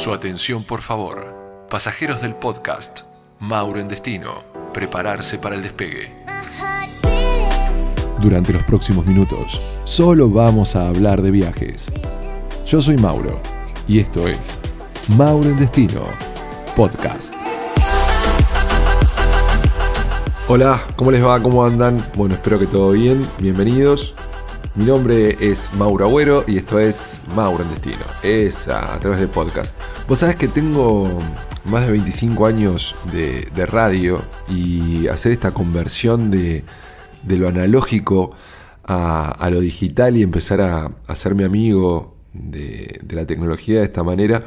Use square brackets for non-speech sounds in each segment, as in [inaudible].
Su atención, por favor. Pasajeros del podcast Mauro en Destino. Prepararse para el despegue. Durante los próximos minutos, solo vamos a hablar de viajes. Yo soy Mauro y esto es Mauro en Destino Podcast. Hola, ¿cómo les va? ¿Cómo andan? Bueno, espero que todo bien. Bienvenidos. Mi nombre es Mauro Agüero y esto es Mauro en Destino. Es a, través de podcast. Vos sabés que tengo más de 25 años de, radio y hacer esta conversión de, lo analógico a, lo digital y empezar a, hacerme amigo de, la tecnología de esta manera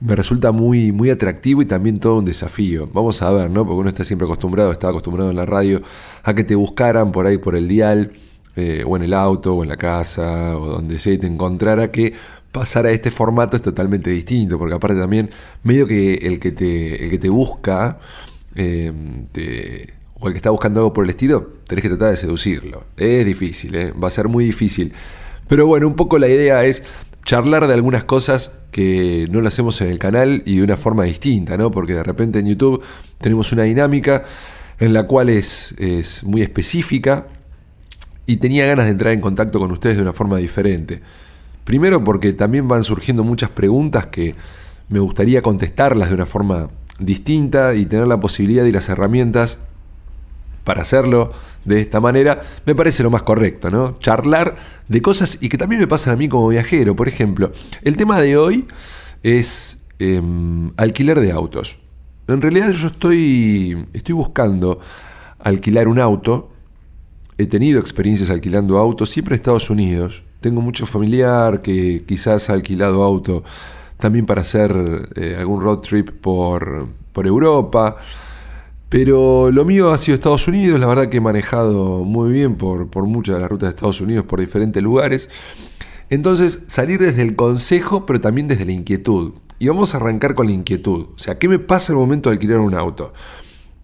me resulta muy, muy atractivo y también todo un desafío. Vamos a ver, ¿no? Porque uno está siempre acostumbrado, estaba acostumbrado en la radio a que te buscaran por ahí por el dial, eh, o en el auto, o en la casa, o donde sea, y te encontrara que pasar a este formato es totalmente distinto, porque aparte también, medio que el que te, el que te busca, eh, o el que está buscando algo por el estilo, tenés que tratar de seducirlo. Es difícil, ¿eh? va a ser muy difícil. Pero bueno, un poco la idea es charlar de algunas cosas que no lo hacemos en el canal y de una forma distinta, ¿no? Porque de repente en YouTube tenemos una dinámica en la cual es, es muy específica y tenía ganas de entrar en contacto con ustedes de una forma diferente. Primero porque también van surgiendo muchas preguntas que me gustaría contestarlas de una forma distinta y tener la posibilidad y las herramientas para hacerlo de esta manera, me parece lo más correcto, ¿no? Charlar de cosas y que también me pasan a mí como viajero. Por ejemplo, el tema de hoy es em, alquiler de autos. En realidad yo estoy, estoy buscando alquilar un auto. He tenido experiencias alquilando autos, siempre en Estados Unidos. Tengo mucho familiar que quizás ha alquilado auto también para hacer eh, algún road trip por, por Europa. Pero lo mío ha sido Estados Unidos, la verdad que he manejado muy bien por, muchas de las rutas de Estados Unidos, por diferentes lugares. Entonces, salir desde el consejo, pero también desde la inquietud. Y vamos a arrancar con la inquietud. O sea, ¿qué me pasa al momento de alquilar un auto?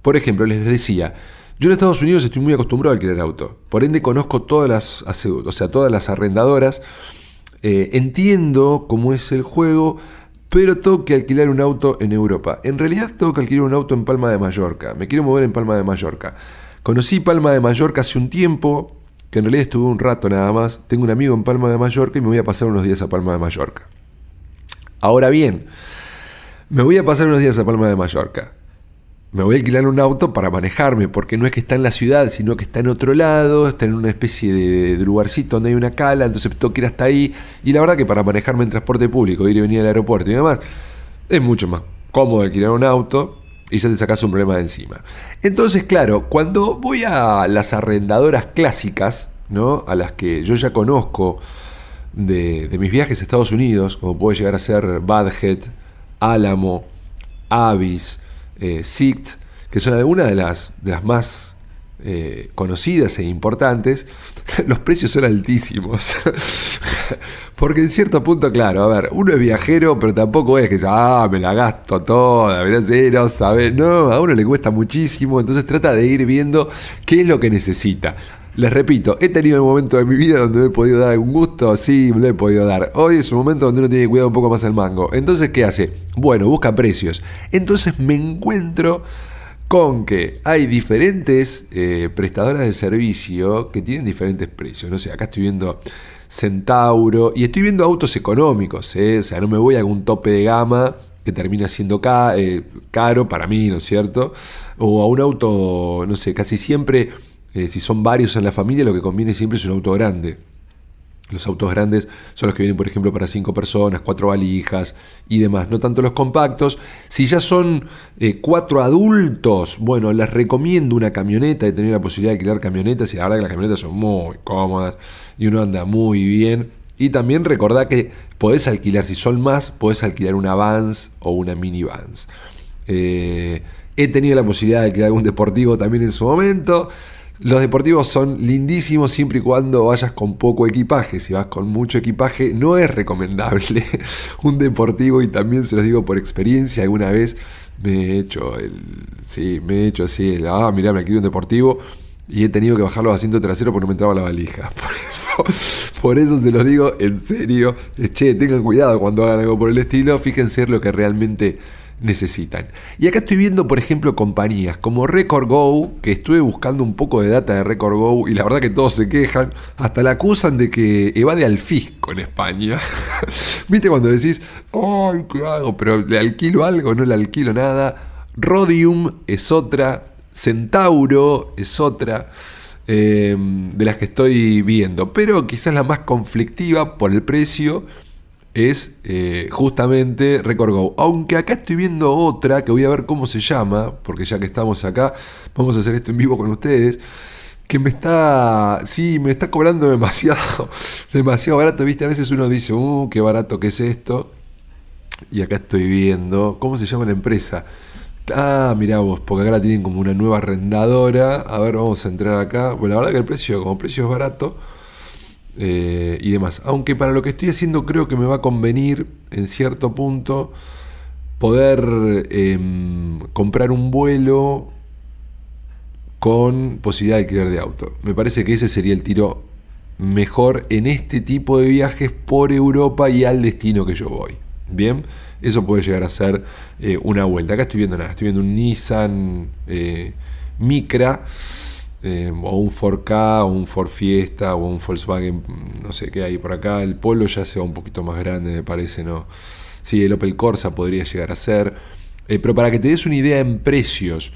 Por ejemplo, les decía, yo en Estados Unidos estoy muy acostumbrado a alquilar auto. Por ende, conozco todas las, o sea, todas las arrendadoras. Eh, entiendo cómo es el juego, pero tengo que alquilar un auto en Europa. En realidad tengo que alquilar un auto en Palma de Mallorca. Me quiero mover en Palma de Mallorca. Conocí Palma de Mallorca hace un tiempo, que en realidad estuve un rato nada más. Tengo un amigo en Palma de Mallorca y me voy a pasar unos días a Palma de Mallorca. Ahora bien, me voy a pasar unos días a Palma de Mallorca me voy a alquilar un auto para manejarme, porque no es que está en la ciudad, sino que está en otro lado, está en una especie de, lugarcito donde hay una cala, entonces tengo que ir hasta ahí. Y la verdad que para manejarme en transporte público, ir y venir al aeropuerto y demás, es mucho más cómodo alquilar un auto y ya te sacas un problema de encima. Entonces, claro, cuando voy a las arrendadoras clásicas, ¿no? a las que yo ya conozco de, de mis viajes a Estados Unidos, como puede llegar a ser Badhead, Álamo, Avis, eh, SICT, que son algunas de las, de las más eh, conocidas e importantes, [laughs] los precios son altísimos. [laughs] Porque en cierto punto, claro, a ver, uno es viajero, pero tampoco es que ah, me la gasto toda, no sabes, no, a uno le cuesta muchísimo, entonces trata de ir viendo qué es lo que necesita. Les repito, he tenido un momento de mi vida donde he podido dar algún gusto, sí, me lo he podido dar. Hoy es un momento donde uno tiene que cuidar un poco más el mango. Entonces, ¿qué hace? Bueno, busca precios. Entonces me encuentro con que hay diferentes eh, prestadoras de servicio que tienen diferentes precios. No sé, acá estoy viendo Centauro y estoy viendo autos económicos, ¿eh? o sea, no me voy a algún tope de gama que termina siendo eh, caro para mí, ¿no es cierto? O a un auto, no sé, casi siempre eh, si son varios en la familia, lo que conviene siempre es un auto grande. Los autos grandes son los que vienen, por ejemplo, para cinco personas, cuatro valijas y demás, no tanto los compactos. Si ya son eh, cuatro adultos, bueno, les recomiendo una camioneta, de tener la posibilidad de alquilar camionetas y la verdad que las camionetas son muy cómodas y uno anda muy bien. Y también recordá que podés alquilar, si son más, podés alquilar una Vans o una mini Vans. Eh, he tenido la posibilidad de alquilar algún deportivo también en su momento. Los deportivos son lindísimos siempre y cuando vayas con poco equipaje. Si vas con mucho equipaje, no es recomendable [laughs] un deportivo y también se los digo por experiencia. Alguna vez me he hecho el. Sí, me he hecho así. ah, mirá, me alquilé un deportivo. y he tenido que bajar los asientos traseros porque no me entraba la valija. [laughs] Por eso, por eso se los digo en serio. Che, tengan cuidado cuando hagan algo por el estilo. Fíjense lo que realmente necesitan. Y acá estoy viendo, por ejemplo, compañías como Record Go, que estuve buscando un poco de data de Record Go y la verdad que todos se quejan, hasta la acusan de que evade al fisco en España. [laughs] ¿Viste cuando decís, ay, ¿qué hago? Pero le alquilo algo, no le alquilo nada. Rodium es otra, Centauro es otra. Em, de las que estoy viendo, pero quizás la más conflictiva por el precio es eh, justamente Record Go. Aunque acá estoy viendo otra que voy a ver cómo se llama, porque ya que estamos acá, vamos a hacer esto en vivo con ustedes. Que me está, sí, me está cobrando [laughs] demasiado, demasiado barato. Viste, a veces uno dice, uh, qué barato que es esto. Y acá estoy viendo, ¿cómo se llama la empresa? Ah, mirá vos, porque acá la tienen como una nueva arrendadora. A ver, vamos a entrar acá. Bueno, la verdad que el precio, como precio es barato, eh, y demás. Aunque para lo que estoy haciendo creo que me va a convenir en cierto punto poder em, comprar un vuelo con posibilidad de alquiler de auto. Me parece que ese sería el tiro mejor en este tipo de viajes por Europa y al destino que yo voy. Bien, eso puede llegar a ser eh, una vuelta. Acá estoy viendo nada, estoy viendo un Nissan eh, Micra eh, o un 4K, o un Ford Fiesta, o un Volkswagen, no sé qué hay por acá. El Polo ya se va un poquito más grande, me parece, ¿no? Sí, el Opel Corsa podría llegar a ser. Eh, pero para que te des una idea en precios,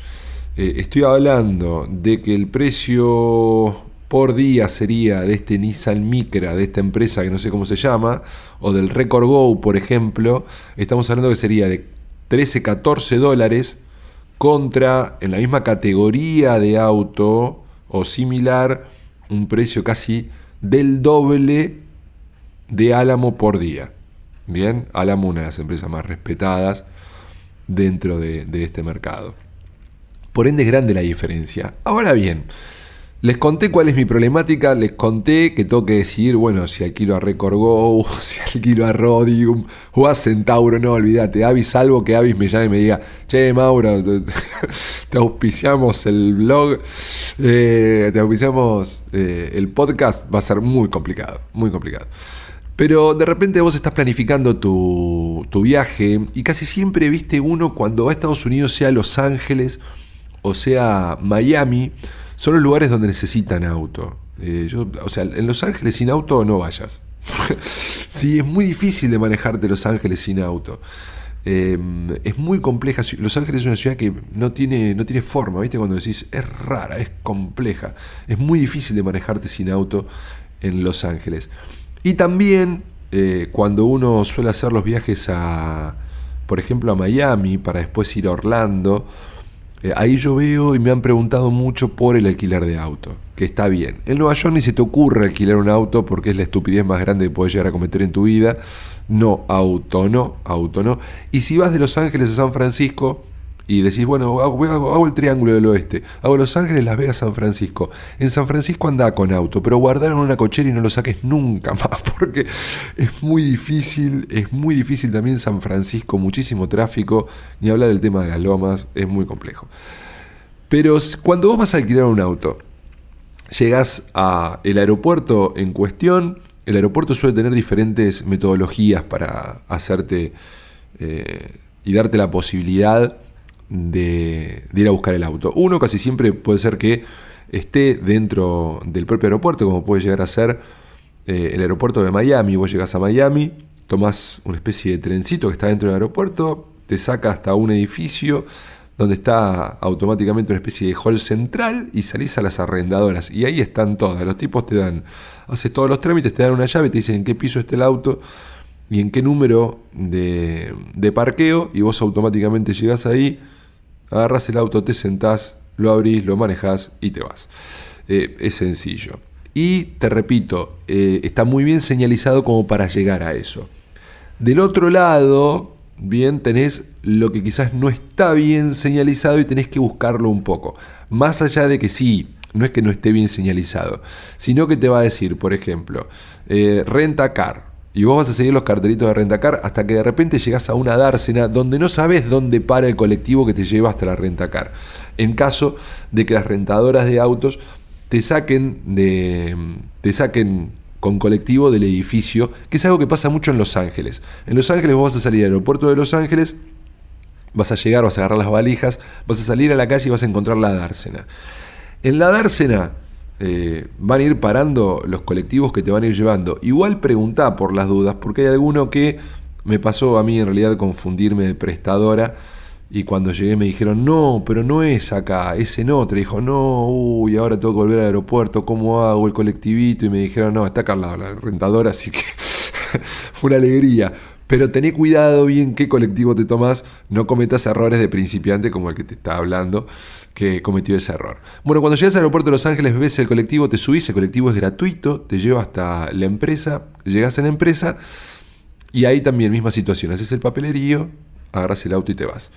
eh, estoy hablando de que el precio por día sería de este Nissan Micra, de esta empresa que no sé cómo se llama, o del Record Go, por ejemplo, estamos hablando que sería de 13, 14 dólares contra, en la misma categoría de auto o similar, un precio casi del doble de Álamo por día. Bien, Álamo una de las empresas más respetadas dentro de, de este mercado. Por ende es grande la diferencia. Ahora bien, les conté cuál es mi problemática, les conté que tengo que decidir, bueno, si alquilo a Record Go, [laughs] si alquilo a Rodium o a Centauro, no, olvídate, Avis, salvo que Avis me llame y me diga, che, Mauro, [laughs] te auspiciamos el blog, eh, te auspiciamos eh, el podcast, va a ser muy complicado, muy complicado. Pero de repente vos estás planificando tu, tu viaje y casi siempre viste uno cuando va a Estados Unidos, sea Los Ángeles o sea Miami, son los lugares donde necesitan auto. Eh, yo, o sea, en Los Ángeles sin auto no vayas. [laughs] sí, es muy difícil de manejarte Los Ángeles sin auto. Em, es muy compleja. Los Ángeles es una ciudad que no tiene, no tiene forma, ¿viste? Cuando decís, es rara, es compleja. Es muy difícil de manejarte sin auto en Los Ángeles. Y también eh, cuando uno suele hacer los viajes a, por ejemplo, a Miami para después ir a Orlando eh, ahí yo veo y me han preguntado mucho por el alquiler de auto, que está bien. En Nueva York ni se te ocurre alquilar un auto porque es la estupidez más grande que puedes llegar a cometer en tu vida. No, auto no, auto no. Y si vas de Los Ángeles a San Francisco, y decís, bueno, hago, el triángulo del oeste, hago Los Ángeles, Las Vegas, San Francisco. En San Francisco anda con auto, pero guardar en una cochera y no lo saques nunca [laughs] más, porque es muy difícil, es muy difícil también San Francisco, muchísimo tráfico, ni hablar del tema de las lomas, es muy complejo. Pero cuando vos vas a alquilar un auto, llegas a el aeropuerto en cuestión, el aeropuerto suele tener diferentes metodologías para hacerte eh, y darte la posibilidad de, ir a buscar el auto. Uno casi siempre puede ser que esté dentro del propio aeropuerto, como puede llegar a ser eh, el aeropuerto de Miami. Vos llegas a Miami, tomás una especie de trencito que está dentro del aeropuerto, te saca hasta un edificio donde está automáticamente una especie de hall central y salís a las arrendadoras. Y ahí están todas. Los tipos te dan, haces todos los trámites, te dan una llave, te dicen en qué piso está el auto y en qué número de, de parqueo y vos automáticamente llegás ahí agarras el auto, te sentás, lo abrís, lo manejás y te vas. Eh, es sencillo. Y te repito, eh, está muy bien señalizado como para llegar a eso. Del otro lado, bien, tenés lo que quizás no está bien señalizado y tenés que buscarlo un poco. Más allá de que sí, no es que no esté bien señalizado, sino que te va a decir, por ejemplo, eh, renta car, y vos vas a seguir los cartelitos de rentacar hasta que de repente llegás a una dársena donde no sabes dónde para el colectivo que te lleva hasta la rentacar. En caso de que las rentadoras de autos te saquen de. te saquen con colectivo del edificio, que es algo que pasa mucho en Los Ángeles. En Los Ángeles vos vas a salir al aeropuerto de Los Ángeles, vas a llegar, vas a agarrar las valijas, vas a salir a la calle y vas a encontrar la dársena. En la dársena eh, van a ir parando los colectivos que te van a ir llevando. Igual preguntá por las dudas, porque hay alguno que me pasó a mí en realidad confundirme de prestadora. Y cuando llegué me dijeron, no, pero no es acá, es en otra. dijo, no, uy, ahora tengo que volver al aeropuerto, ¿cómo hago el colectivito? Y me dijeron, no, está acá la rentadora, así que [laughs] fue una alegría. Pero tené cuidado bien qué colectivo te tomas, no cometas errores de principiante como el que te está hablando, que cometió ese error. Bueno, cuando llegas al aeropuerto de Los Ángeles, ves el colectivo, te subís, el colectivo es gratuito, te lleva hasta la empresa, llegas a la empresa y ahí también misma situación, haces el papelerío, agarras el auto y te vas.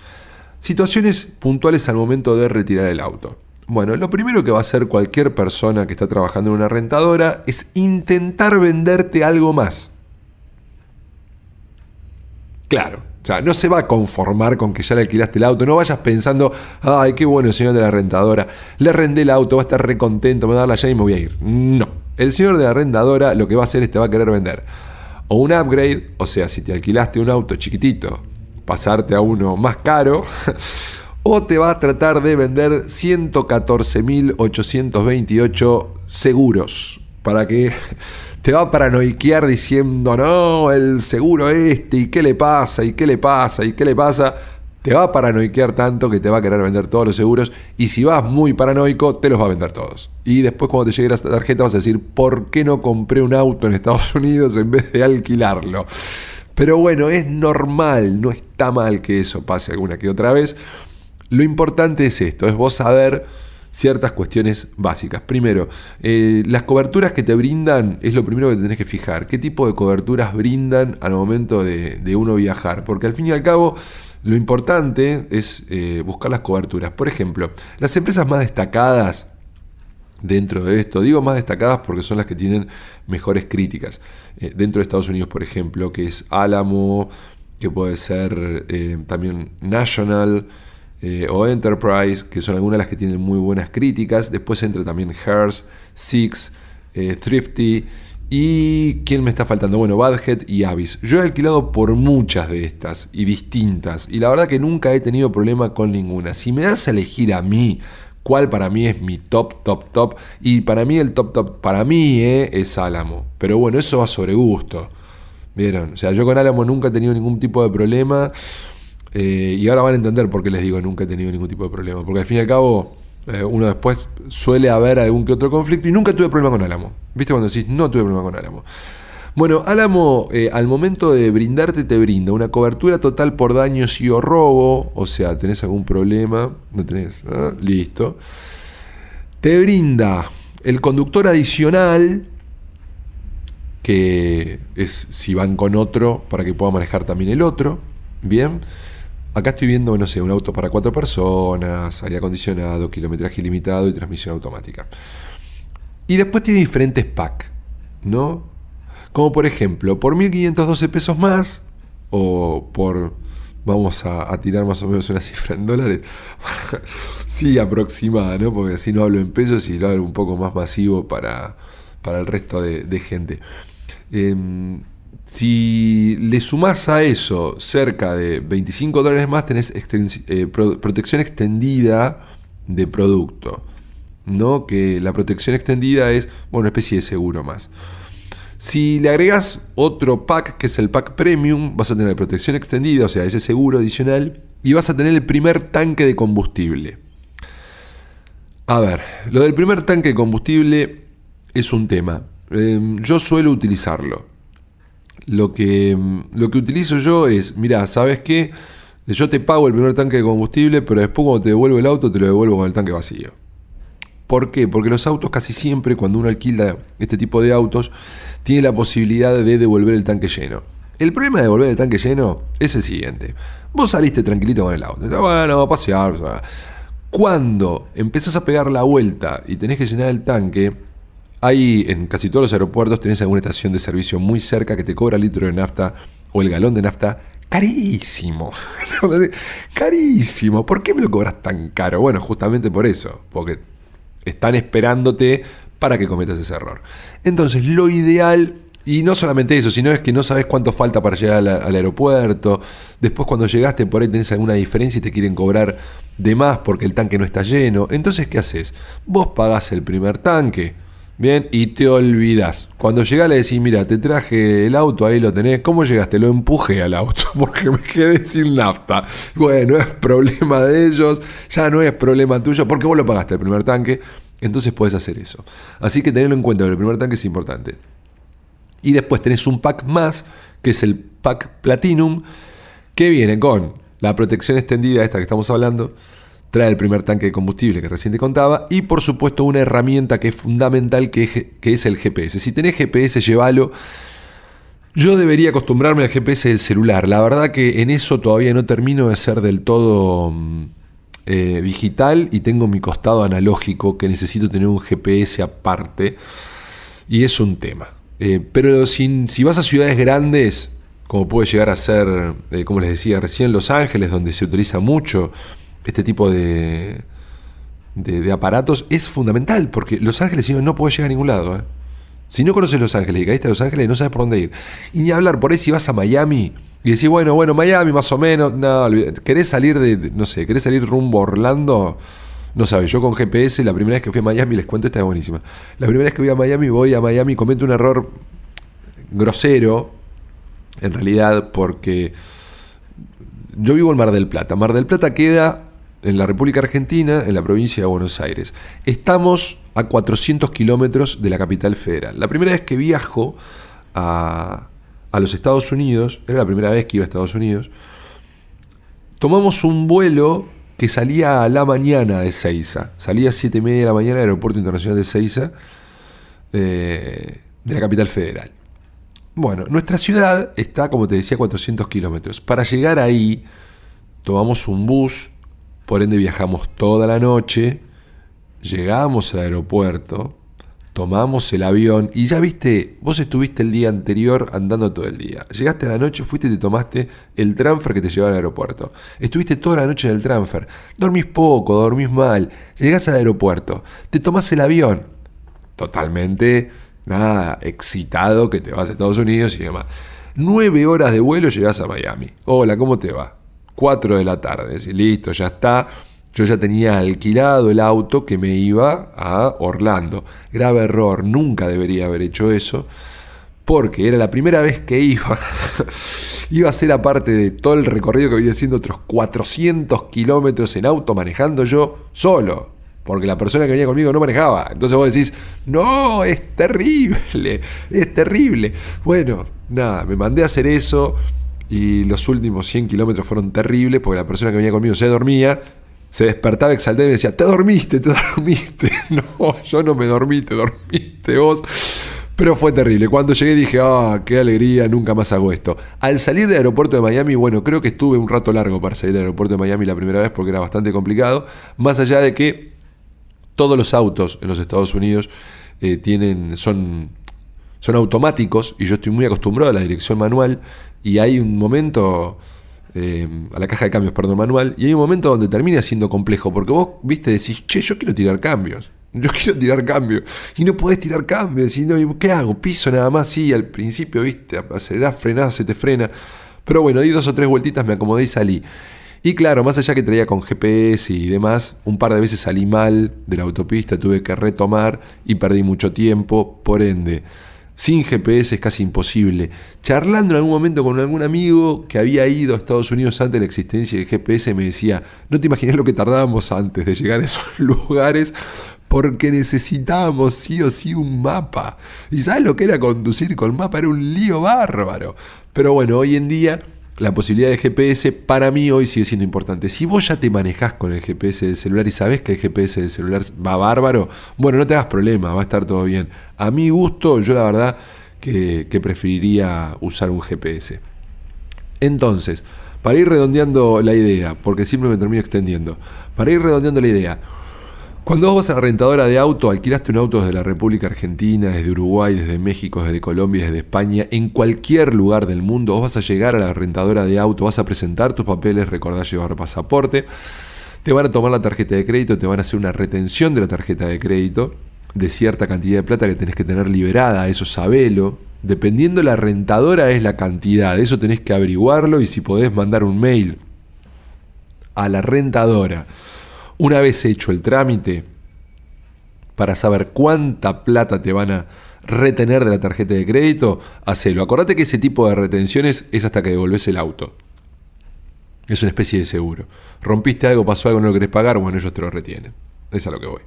Situaciones puntuales al momento de retirar el auto. Bueno, lo primero que va a hacer cualquier persona que está trabajando en una rentadora es intentar venderte algo más. Claro, o sea, no se va a conformar con que ya le alquilaste el auto. No vayas pensando, ay, qué bueno el señor de la rentadora. Le arrendé el auto, va a estar recontento, me va a dar la llave y me voy a ir. No. El señor de la arrendadora lo que va a hacer es te va a querer vender. O un upgrade, o sea, si te alquilaste un auto chiquitito, pasarte a uno más caro. [laughs] o te va a tratar de vender 114.828 seguros para que [laughs] te va a paranoiquear diciendo, no, el seguro este, y qué le pasa, y qué le pasa, y qué le pasa. Te va a paranoiquear tanto que te va a querer vender todos los seguros. Y si vas muy paranoico, te los va a vender todos. Y después, cuando te llegue la tarjeta, vas a decir, ¿por qué no compré un auto en Estados [laughs] Unidos en vez de alquilarlo? Pero bueno, es normal, no está mal que eso pase alguna que otra vez. Lo importante es esto, es vos saber ciertas cuestiones básicas. Primero, eh, las coberturas que te brindan es lo primero que tenés que fijar. ¿Qué tipo de coberturas brindan al momento de, uno viajar? Porque al fin y al cabo, lo importante es eh, buscar las coberturas. Por ejemplo, las empresas más destacadas dentro de esto, digo más destacadas porque son las que tienen mejores críticas. Eh, dentro de Estados Unidos, por ejemplo, que es Alamo, que puede ser también National, eh, o Enterprise, que son algunas de las que tienen muy buenas críticas. Después entra también Hearst, Six, eh, Thrifty. ¿Y quién me está faltando? Bueno, Badhead y Avis. Yo he alquilado por muchas de estas y distintas. Y la verdad que nunca he tenido problema con ninguna. Si me das a elegir a mí cuál para mí es mi top, top, top. Y para mí el top, top, para mí eh, es Álamo. Pero bueno, eso va sobre gusto. ¿Vieron? O sea, yo con Álamo nunca he tenido ningún tipo de problema. Eh, y ahora van a entender por qué les digo nunca he tenido ningún tipo de problema. Porque al fin y al cabo, eh, uno después suele haber algún que otro conflicto y nunca tuve problema con Álamo. ¿Viste cuando decís no tuve problema con Álamo? Bueno, Álamo eh, al momento de brindarte te brinda una cobertura total por daños y o robo, o sea, tenés algún problema, no tenés, ah, listo. Te brinda el conductor adicional, que es si van con otro para que pueda manejar también el otro, bien. Acá estoy viendo, no sé, un auto para cuatro personas, aire acondicionado, kilometraje ilimitado y transmisión automática. Y después tiene diferentes packs, ¿no? Como por ejemplo, por 1.512 pesos más, o por, vamos a, tirar más o menos una cifra en dólares, [laughs] sí, aproximada, ¿no? Porque así no hablo en pesos y lo hablo un poco más masivo para, para el resto de, gente. Em, si le sumás a eso cerca de 25 dólares más, tenés eh, protección extendida de producto. ¿no? Que la protección extendida es bueno, una especie de seguro más. Si le agregas otro pack, que es el pack premium, vas a tener protección extendida, o sea, ese seguro adicional, y vas a tener el primer tanque de combustible. A ver, lo del primer tanque de combustible es un tema. Em, yo suelo utilizarlo lo que, lo que utilizo yo es, mira, ¿sabes qué? Yo te pago el primer tanque de combustible, pero después cuando te devuelvo el auto te lo devuelvo con el tanque vacío. ¿Por qué? Porque los autos casi siempre, cuando uno alquila este tipo de autos, tiene la posibilidad de devolver el tanque lleno. El problema de devolver el tanque lleno es el siguiente. Vos saliste tranquilito con el auto. Bueno, a pasear. Cuando empezás a pegar la vuelta y tenés que llenar el tanque, hay en casi todos los aeropuertos tenés alguna estación de servicio muy cerca que te cobra el litro de nafta o el galón de nafta carísimo. [laughs] carísimo. ¿Por qué me lo cobras tan caro? Bueno, justamente por eso. Porque Están esperándote para que cometas ese error. Entonces, lo ideal y no solamente eso, sino es que no sabes cuánto falta para llegar al, aeropuerto. Después cuando llegaste por ahí tenés alguna diferencia y te quieren cobrar de más porque el tanque no está lleno. Entonces, ¿qué haces? Vos pagás el primer tanque, ¿bien? Y te olvidas. Cuando llegás le decís, mira, te traje el auto, ahí lo tenés. ¿Cómo llegaste? Lo empujé al auto [laughs] porque me quedé sin nafta. Bueno, es problema de ellos, ya no es problema tuyo porque vos lo pagaste el primer tanque. Entonces puedes hacer eso. Así que tenedlo en cuenta, el primer tanque es importante. Y después tenés un pack más, que es el pack Platinum, que viene con la protección extendida, esta que estamos hablando, trae el primer tanque de combustible que recién te contaba, y por supuesto una herramienta que es fundamental, que es, que es el GPS. Si tenés GPS, llévalo. Yo debería acostumbrarme al GPS del celular. La verdad que en eso todavía no termino de ser del todo mm, eh, digital y tengo mi costado analógico que necesito tener un GPS aparte. Y es un tema. Eh, pero si, vas a ciudades grandes, como puede llegar a ser, eh, como les decía recién, Los Ángeles, donde se utiliza mucho este tipo de, de, aparatos, es fundamental, porque Los Ángeles si no, no puedes llegar a ningún lado. ¿eh? Si no conoces Los Ángeles y caíste a Los Ángeles, no sabes por dónde ir. Y ni hablar, por ahí si vas a Miami y decís, bueno, bueno, Miami más o menos, no, querés salir de, no sé, querés salir rumbo Orlando, no sabes, yo con GPS, la primera vez que fui a Miami, les cuento, esta es buenísima. La primera vez que voy a Miami, voy a Miami, cometo un error grosero, en realidad, porque yo vivo en Mar del Plata. Mar del Plata queda en la República Argentina, en la provincia de Buenos Aires. Estamos a 400 kilómetros de la capital federal. La primera vez que viajo a, los Estados Unidos, era la primera vez que iba a Estados Unidos, tomamos un vuelo que salía a la mañana de Seiza. Salía a 7 y media de la mañana del Aeropuerto Internacional de Seiza, eh, de la capital federal. Bueno, nuestra ciudad está, como te decía, a 400 kilómetros. Para llegar ahí, tomamos un bus, por ende viajamos toda la noche, llegamos al aeropuerto, tomamos el avión y ya viste, vos estuviste el día anterior andando todo el día. Llegaste a la noche, fuiste y te tomaste el transfer que te llevaba al aeropuerto. Estuviste toda la noche en el transfer. Dormís poco, dormís mal. Llegás al aeropuerto, te tomás el avión. Totalmente, nada, excitado que te vas a Estados Unidos y demás. Nueve horas de vuelo llegás a Miami. Hola, ¿cómo te va? Cuatro de la tarde. listo, ya está yo ya tenía alquilado el auto que me iba a Orlando. Grave error, nunca debería haber hecho eso, porque era la primera vez que iba. [laughs] iba a ser aparte de todo el recorrido que venía haciendo otros 400 kilómetros en auto manejando yo solo. Porque la persona que venía conmigo no manejaba. Entonces vos decís, no, es terrible, es terrible. Bueno, nada, me mandé a hacer eso y los últimos 100 kilómetros fueron terribles porque la persona que venía conmigo se dormía se despertaba exaltado y decía, te dormiste, te [laughs] dormiste. [laughs] No, yo no me dormí, te dormiste vos. Pero fue terrible. Cuando llegué dije, ah, qué alegría, nunca más hago esto. Al salir del aeropuerto de Miami, bueno, creo que estuve un rato largo para salir del aeropuerto de Miami la primera vez porque era bastante complicado. Más allá de que todos los autos en los Estados Unidos eh, tienen, son, son automáticos y yo estoy muy acostumbrado a la dirección manual y hay un momento eh, a la caja de cambios, perdón, manual, y hay un momento donde termina siendo complejo, porque vos, viste, decís, che, yo quiero tirar cambios, yo [laughs] quiero tirar cambios, y no podés tirar cambios, y no, ¿qué hago? Piso nada más, sí, al principio, viste, acelerás, frenás, se te frena, pero bueno, di dos o tres vueltitas, me acomodé y salí. Y claro, más allá que traía con GPS y demás, un par de veces salí mal de la autopista, tuve que retomar y perdí mucho tiempo, por ende sin GPS es casi imposible. Charlando en algún momento con algún amigo que había ido a Estados Unidos antes de la existencia del GPS, me decía, no te imaginas lo que tardábamos antes de llegar a esos [laughs] lugares porque necesitábamos sí o sí un mapa. ¿Y sabes lo que era conducir con mapa? Era un lío bárbaro. Pero bueno, hoy en día la posibilidad de GPS para mí hoy sigue siendo importante. Si vos ya te manejás con el GPS del celular y sabés que el GPS del celular va bárbaro, bueno, no te hagas problema, va a estar todo bien. A mi gusto, yo la verdad que, que preferiría usar un GPS. Entonces, para ir redondeando la idea, porque siempre me termino extendiendo, para ir redondeando la idea, cuando vos vas a la rentadora de auto, alquilaste un auto desde la República Argentina, desde Uruguay, desde México, desde Colombia, desde España, en cualquier lugar del mundo, vos vas a llegar a la rentadora de auto, vas a presentar tus papeles, recordás llevar pasaporte, te van a tomar la tarjeta de crédito, te van a hacer una retención de la tarjeta de crédito de cierta cantidad de plata que tenés que tener liberada, eso sabelo. Dependiendo la rentadora es la cantidad, eso tenés que averiguarlo y si podés mandar un mail a la rentadora una vez hecho el trámite para saber cuánta plata te van a retener de la tarjeta de crédito, hacelo. Acordate que ese tipo de retenciones es hasta que devolves el auto. Es una especie de seguro. Rompiste algo, pasó algo, no lo querés pagar, bueno, ellos te lo retienen. Es a lo que voy.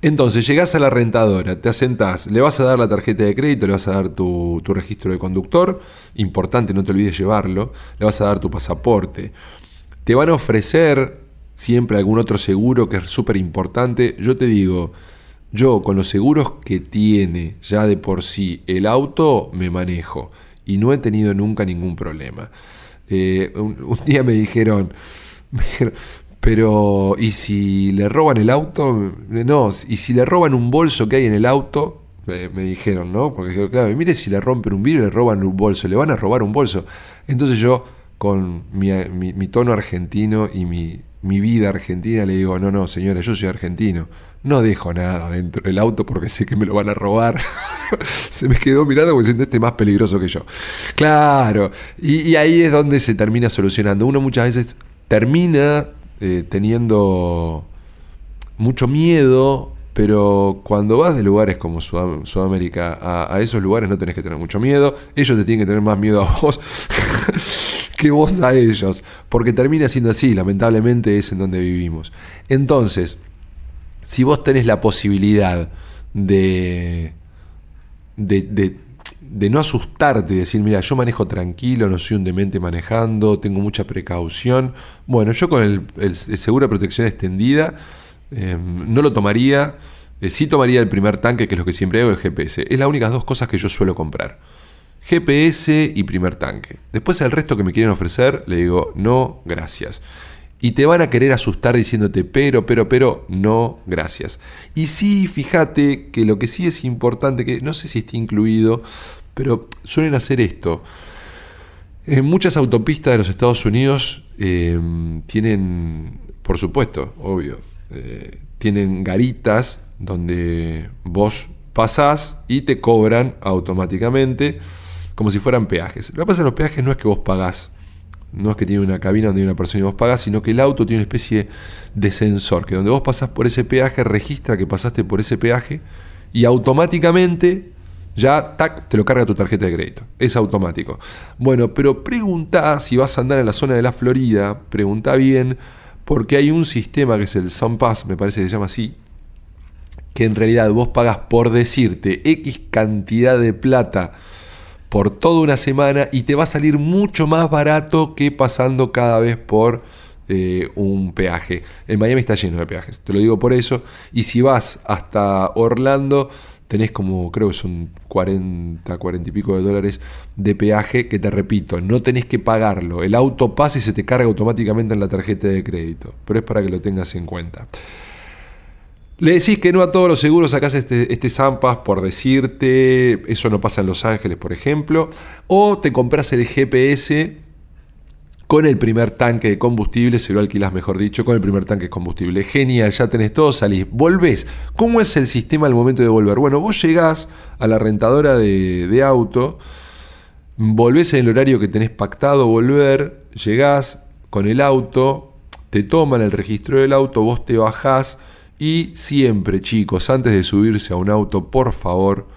Entonces, llegás a la rentadora, te asentás, le vas a dar la tarjeta de crédito, le vas a dar tu, tu, registro de conductor, importante, no te olvides llevarlo, le vas a dar tu pasaporte. Te van a ofrecer siempre algún otro seguro que es súper importante. Yo te digo, yo con los seguros que tiene ya de por sí el auto me manejo y no he tenido nunca ningún problema. Eh, un, día me dijeron, pero ¿y si le roban el auto? No, y si le roban un bolso que hay en el auto, me, dijeron, ¿no? Porque claro, mire si le rompen un vidrio le roban un bolso, le van a robar un bolso. Entonces yo, con mi, tono argentino y mi, mi vida argentina, le digo, no, no, señores, yo soy argentino. No dejo nada dentro del auto porque sé que me lo van a robar. [laughs] se me quedó mirando porque siento este más peligroso que yo. Claro, y, ahí es donde se termina solucionando. Uno muchas veces termina eh, teniendo mucho miedo, pero cuando vas de lugares como Sudamérica a, a, esos lugares no tenés que tener mucho miedo. Ellos te tienen que tener más miedo a vos [laughs] vos a ellos. Porque termina siendo así, lamentablemente es en donde vivimos. Entonces, si vos tenés la posibilidad de, de, no asustarte y decir, mira, yo manejo tranquilo, no soy un demente manejando, tengo mucha precaución, bueno, yo con el, seguro de protección extendida em, no lo tomaría, eh, sí tomaría el primer tanque, que es lo que siempre hago, el GPS. Es las únicas dos cosas que yo suelo comprar. GPS y primer tanque. Después el resto que me quieren ofrecer, le digo, no, gracias y te van a querer asustar diciéndote, pero, pero, pero, no, gracias. Y sí, fíjate que lo que sí es importante, que no sé si está incluido, pero suelen hacer esto. En muchas autopistas de los Estados Unidos em, tienen, por supuesto, obvio, eh, tienen garitas donde vos pasás y te cobran automáticamente como si fueran peajes. Lo que pasa en los peajes no es que vos pagás no es que tiene una cabina donde hay una persona y vos pagás, sino que el auto tiene una especie de sensor, que donde vos pasás por ese peaje, registra que pasaste por ese peaje y automáticamente ya tac, te lo carga tu tarjeta de crédito. Es automático. Bueno, pero pregunta si vas a andar en la zona de la Florida, pregunta bien, porque hay un sistema que es el SunPass, me parece que se llama así, que en realidad vos pagas por decirte X cantidad de plata por toda una semana y te va a salir mucho más barato que pasando cada vez por eh, un peaje. En Miami está lleno de peajes, te lo digo por eso. Y si vas hasta Orlando, tenés como, creo que son 40, 40 y pico de dólares de peaje que te repito, no tenés que pagarlo. El auto pasa y se te carga automáticamente en la tarjeta de crédito. Pero es para que lo tengas en cuenta. Le decís que no a todos los seguros, sacás este, este Zampas por decirte, eso no pasa en Los Ángeles, por ejemplo, o te compras el GPS con el primer tanque de combustible, se lo alquilás mejor dicho, con el primer tanque de combustible. Genial, ya tenés todo, salís, volvés. ¿Cómo es el sistema al momento de volver? Bueno, vos llegás a la rentadora de, de auto, volvés en el horario que tenés pactado volver, llegás con el auto, te toman el registro del auto, vos te bajás, y siempre, chicos, antes de subirse a un auto, por favor,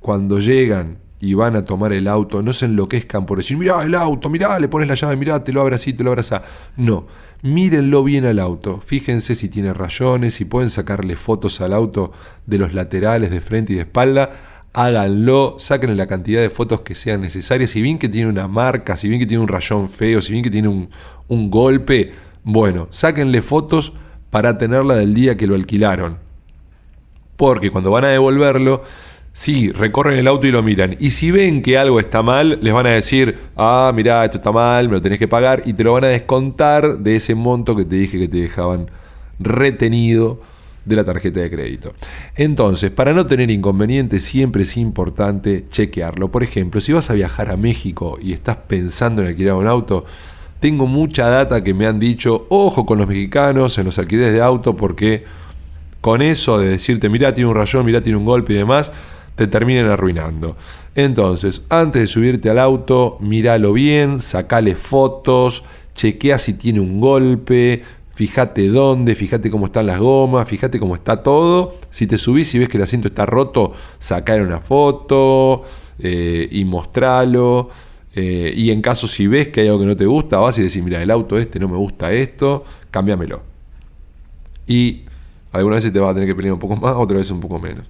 cuando llegan y van a tomar el auto, no se enloquezcan por decir, mira el auto, mira le pones la llave, mira te lo abres así, te lo abras así. No, mírenlo bien al auto, fíjense si tiene rayones, si pueden sacarle fotos al auto de los laterales, de frente y de espalda, háganlo, sáquenle la cantidad de fotos que sean necesarias. Si bien que tiene una marca, si bien que tiene un rayón feo, si bien que tiene un, un golpe, bueno, sáquenle fotos para tenerla del día que lo alquilaron. Porque cuando van a devolverlo, sí, recorren el auto y lo miran. Y si ven que algo está mal, les van a decir, ah, mira, esto está mal, me lo tenés que pagar. Y te lo van a descontar de ese monto que te dije que te dejaban retenido de la tarjeta de crédito. Entonces, para no tener inconvenientes, siempre es importante chequearlo. Por ejemplo, si vas a viajar a México y estás pensando en alquilar un auto, Tengo mucha data que me han dicho, ojo con los mexicanos en los alquileres de auto, porque con eso de decirte, mirá, tiene un rayón, mirá, tiene un golpe y demás, te terminan arruinando. Entonces, antes de subirte al auto, míralo bien, sacale fotos, chequea si tiene un golpe, fíjate dónde, fíjate cómo están las gomas, fíjate cómo está todo. Si te subís y ves que el asiento está roto, sacar una foto eh, y mostralo. Eh, y en caso si ves que hay algo que no te gusta, vas y decís, mira, el auto este no me gusta esto, cámbiamelo. Y algunas veces te vas a tener que pelear un poco más, otras veces un poco menos.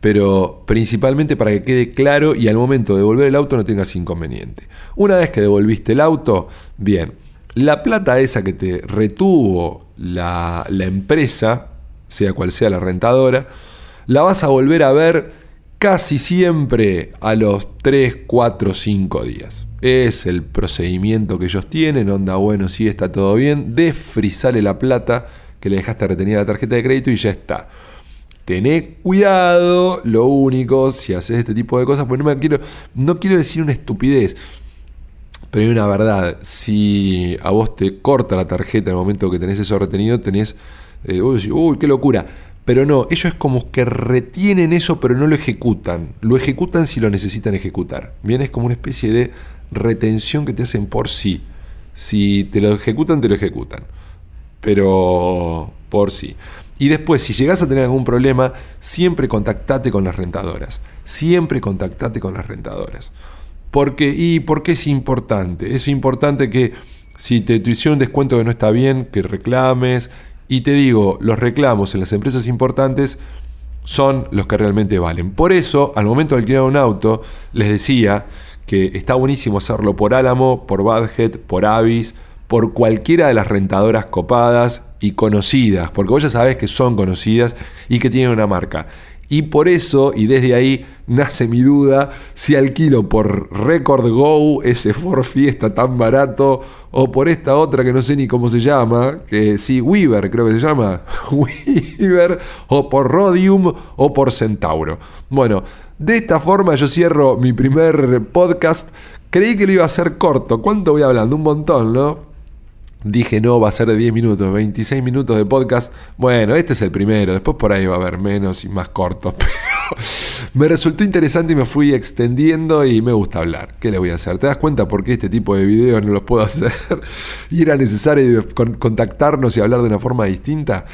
Pero principalmente para que quede claro y al momento de devolver el auto no tengas inconveniente. Una vez que devolviste el auto, bien, la plata esa que te retuvo la, empresa, sea cual sea la rentadora, la vas a volver a ver casi siempre a los 3, 4, 5 días. Es el procedimiento que ellos tienen, onda, bueno, sí está todo bien, desfrisale la plata que le dejaste retenida la tarjeta de crédito y ya está. Tené cuidado, lo único, si haces este tipo de cosas, pues no me quiero, no quiero decir una estupidez, pero hay una verdad, si a vos te corta la tarjeta en el momento que tenés eso retenido, tenés, eh, uy, qué locura. Pero no, ellos es como que retienen eso, pero no lo ejecutan. Lo ejecutan si lo necesitan ejecutar. Bien, es como una especie de retención que te hacen por sí. Si te lo ejecutan, te lo ejecutan. Pero por sí. Y después, si llegas a tener algún problema, siempre contactate con las rentadoras. Siempre contactate con las rentadoras. Porque, ¿Y por qué es importante? Es importante que si te, hicieron un descuento que no está bien, que reclames. Y te digo, los reclamos en las empresas importantes son los que realmente valen. Por eso, al momento de alquilar un auto, les decía que está buenísimo hacerlo por Álamo, por Badhead, por Avis, por cualquiera de las rentadoras copadas y conocidas, porque vos ya sabés que son conocidas y que tienen una marca. Y por eso, y desde ahí, nace mi duda si alquilo por Record Go ese Ford Fiesta tan barato o por esta otra que no sé ni cómo se llama, que sí, Weaver creo que se llama, [laughs] Weaver, o por Rodium o por Centauro. Bueno, de esta forma yo cierro mi primer podcast. Creí que lo iba a hacer corto. ¿Cuánto voy hablando? Un montón, ¿no? Dije, no, va a ser de 10 minutos, 26 minutos de podcast. Bueno, este es el primero, después por ahí va a haber menos y más cortos, [laughs] pero me resultó interesante y me fui extendiendo y me gusta hablar. ¿Qué le voy a hacer? ¿Te das cuenta por qué este tipo de videos no los puedo [laughs] hacer? y era necesario contactarnos y hablar de una forma distinta.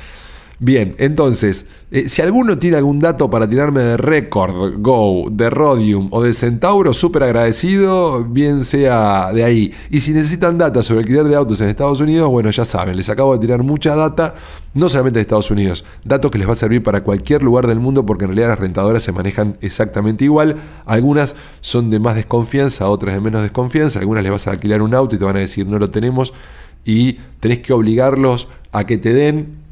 Bien, entonces, eh, si alguno tiene algún dato para tirarme de Record, Go, de Rodium o de Centauro, súper agradecido, bien sea de ahí. Y si necesitan data sobre alquiler de autos en Estados Unidos, bueno, ya saben, les acabo de tirar mucha data, no solamente de Estados Unidos, datos que les va a servir para cualquier lugar del mundo porque en realidad las rentadoras se manejan exactamente igual. Algunas son de más desconfianza, otras de menos desconfianza, algunas les vas a alquilar un auto y te van a decir no lo tenemos y tenés que obligarlos a que te den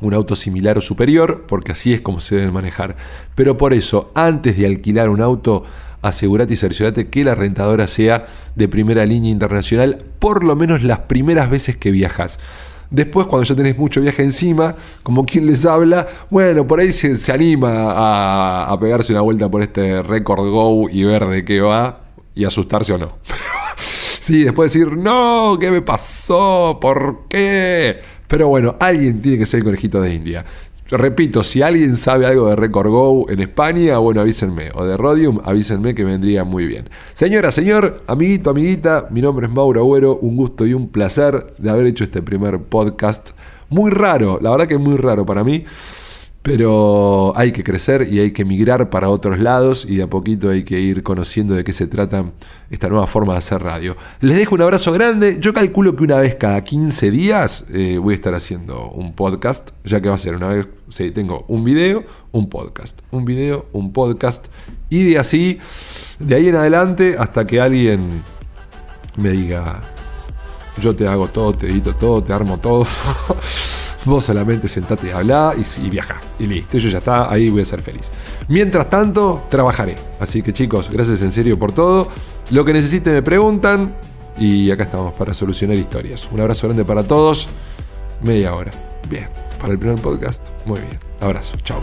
un auto similar o superior, porque así es como se deben manejar. Pero por eso, antes de alquilar un auto, asegúrate y cerciorate que la rentadora sea de primera línea internacional, por lo menos las primeras veces que viajas. Después, cuando ya tenés mucho viaje encima, como quien les habla, bueno, por ahí se, anima a, a, pegarse una vuelta por este Record Go y ver de qué va y asustarse o no. [laughs] sí, después decir, no, ¿qué me pasó? ¿Por qué? Pero bueno, alguien tiene que ser el conejito de India. Repito, si alguien sabe algo de Record Go en España, bueno, avísenme. O de Rodium, avísenme que vendría muy bien. Señora, señor, amiguito, amiguita, mi nombre es Mauro Agüero. Un gusto y un placer de haber hecho este primer podcast. Muy raro, la verdad que muy raro para mí. Pero hay que crecer y hay que migrar para otros lados y de a poquito hay que ir conociendo de qué se trata esta nueva forma de hacer radio. Les dejo un abrazo grande. Yo calculo que una vez cada 15 días eh, voy a estar haciendo un podcast, ya que va a ser una vez, sí, tengo un video, un podcast, un video, un podcast y de así, de ahí en adelante hasta que alguien me diga, yo te hago todo, te edito todo, te armo todo. [laughs] Vos solamente sentate habla y, y viaja. Y listo, yo ya está, ahí voy a ser feliz. Mientras tanto, trabajaré. Así que chicos, gracias en serio por todo. Lo que necesiten me preguntan. Y acá estamos para solucionar historias. Un abrazo grande para todos. Media hora. Bien. Para el primer podcast. Muy bien. Abrazo. Chao.